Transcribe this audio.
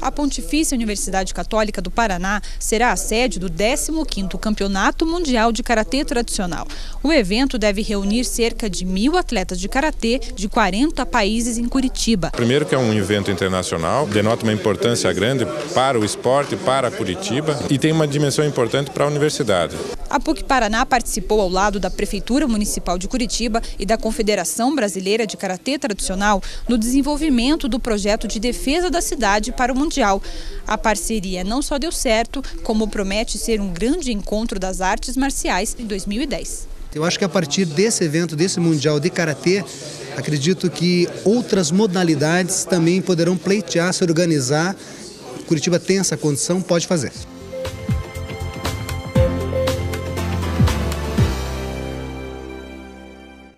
A Pontifícia Universidade Católica do Paraná será a sede do 15º Campeonato Mundial de Karatê Tradicional. O evento deve reunir cerca de mil atletas de karatê de 40 países em Curitiba. Primeiro que é um evento internacional, denota uma importância grande para o esporte, para Curitiba e tem uma dimensão importante para a universidade. A PUC Paraná participou ao lado da Prefeitura Municipal de Curitiba e da Confederação Brasileira de Karatê Tradicional no desenvolvimento do projeto de defesa da cidade para o Mundial. A parceria não só deu certo, como promete ser um grande encontro das artes marciais em 2010. Eu acho que a partir desse evento, desse Mundial de Karatê, acredito que outras modalidades também poderão pleitear, se organizar. Curitiba tem essa condição, pode fazer.